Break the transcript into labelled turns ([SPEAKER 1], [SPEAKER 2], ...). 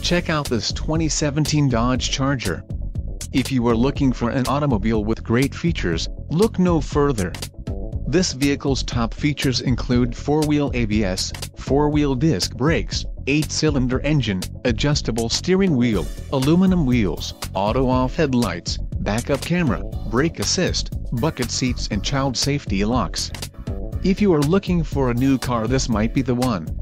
[SPEAKER 1] Check out this 2017 Dodge Charger. If you are looking for an automobile with great features, look no further. This vehicle's top features include 4-wheel ABS, 4-wheel disc brakes, 8-cylinder engine, adjustable steering wheel, aluminum wheels, auto-off headlights, backup camera, brake assist, bucket seats and child safety locks. If you are looking for a new car this might be the one.